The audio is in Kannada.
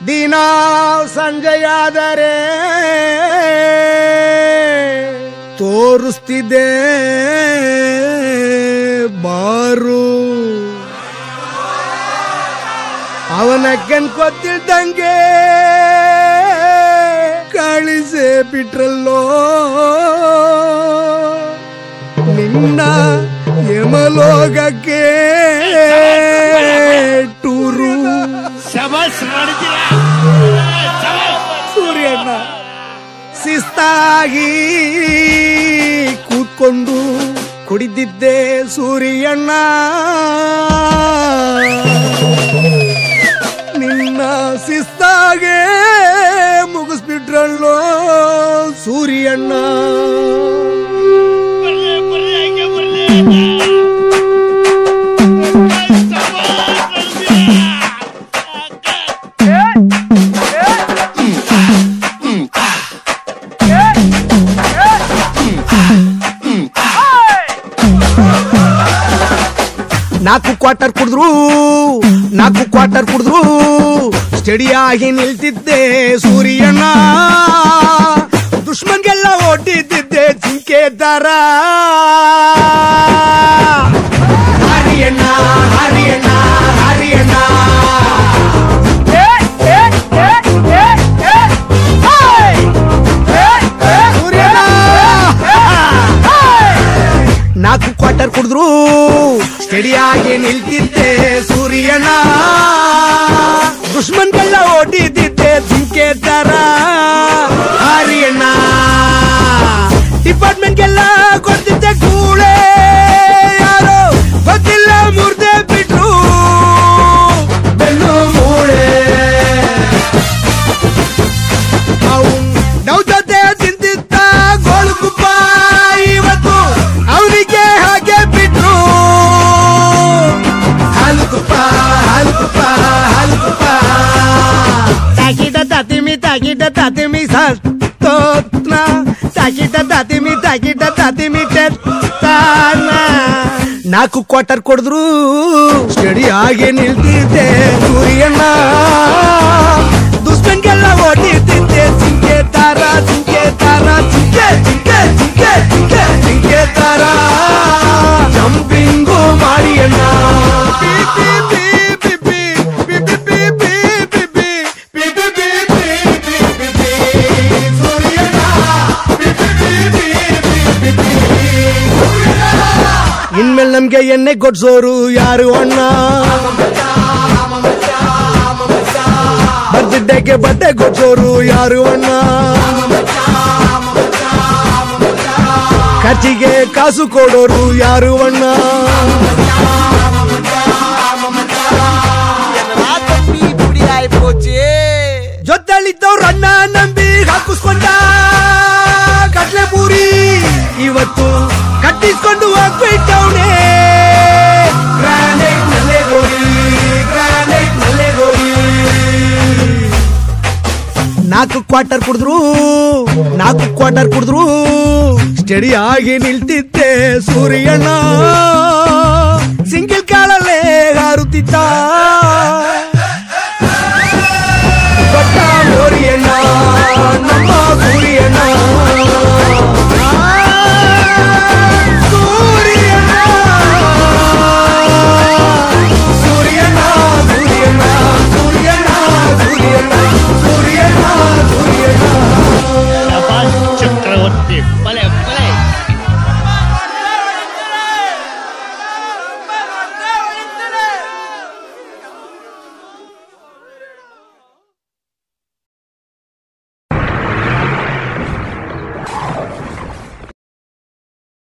ದಿನ ಸಂಜೆಯಾದರೆ ತೋರಿಸ್ತಿದ್ದೆ ಬಾರು ಅವನ ಕಣ್ಕೊತ್ತಿದ್ದಂಗೆ ಕಳಿಸೆ ಬಿಟ್ರಲ್ಲೋ ನಿನ್ನ ಯಮಲೋಗಕ್ಕೆ ಟೂರು ಶಬಾಸ್ ಮಾಡಿದ್ದೀರಾ ಶಿಸ್ತಾಗಿ ಕೂತ್ಕೊಂಡು ಕುಡಿದಿದ್ದೆ ಸೂರ್ಯಣ್ಣ. ನಿನ್ನ ಶಿಸ್ತಾಗೆ ಮುಗಿಸ್ಬಿಟ್ರಲ್ಲೋ ಸೂರ್ಯಣ್ಣ. ನಾಲ್ಕು ಕ್ವಾರ್ಟರ್ ಕುಡಿದ್ರು ನಾಲ್ಕು ಕ್ವಾರ್ಟರ್ ಕುಡಿದ್ರು ಸ್ಟಡಿಯಾಗಿ ನಿಲ್ತಿದ್ದೆ ಸೂರ್ಯಣ್ಣ ದುಶ್ಮನ್ಗೆಲ್ಲ ಓಟಿದ್ದಿದ್ದೆ ಜಿಂಕೆ ತರ ನಾಲ್ಕು ಕ್ವಾರ್ಟರ್ ಕುಡಿದ್ರು. ಸ್ಟಡಿಯಾಗಿ ನಿಲ್ತಿದ್ದೆ ಸೂರ್ಯಣ್ಣ ದುಶ್ಮನ್ಗೆಲ್ಲ ಓಡಿದ್ದೆ ಜಿಂಕೆ ತರ. ಹರಿಯಣ್ಣ. ಡಿಪಾರ್ಟ್ಮೆಂಟ್ಗೆಲ್ಲ ಕೊಡ್ತಿದ್ದೆ ಕೂಳೆ ಯಾರೋ ಗೊತ್ತಿಲ್ಲ ಮುರ್ದೆ ಬಿಟ್ರು. ಬೆನ್ನು ಮೂಳೆ. ನವ್ ದಾಗಿಡ್ಡ ದಾತಿಮಿ ದಾಗಿಡ್ಡ ದಾತಿಮಿ ತಾನ. ನಾಲ್ಕು ಕ್ವಾರ್ಟರ್ ಕೊಡಿದ್ರು ಸ್ಟಡಿ ಆಗಿ ನಿಲ್ತಿದ್ದೆ. ಸೂರ್ಯಣ್ಣ ಎಣ್ಣೆ ಕೊಡ್ಸೋರು ಯಾರು ಅಣ್ಣ ಬರ್ದಿದ್ದಕ್ಕೆ ಬಟ್ಟೆ ಕೊಡ್ಸೋರು ಯಾರು ಅಣ್ಣ ಖರ್ಚಿಗೆ ಕಾಸು ಕೊಡೋರು ಯಾರು ಅಣ್ಣ ತಪ್ಪಿ ಪುಡಿ ಆಯ್ಪೋಚೆ ಜೊತೆಲಿದ್ದವ್ರು ಅಣ್ಣ ನಂಬಿ ಹಾಕಿಸ್ಕೊಂಡ ಕಡ್ಲೆ ಪೂರಿ ನಾಲ್ಕು ಕ್ವಾರ್ಟರ್ ಕುಡಿದ್ರು ನಾಲ್ಕು ಕ್ವಾರ್ಟರ್ ಕುಡಿದ್ರು. ಆಗಿ ನಿಲ್ತಿದ್ದೆ ಸೂರ್ಯಣ್ಣ. ಸಿಂಗಲ್ ಕಾಲಲ್ಲೇ ಹಾರುತ್ತಿದ್ದ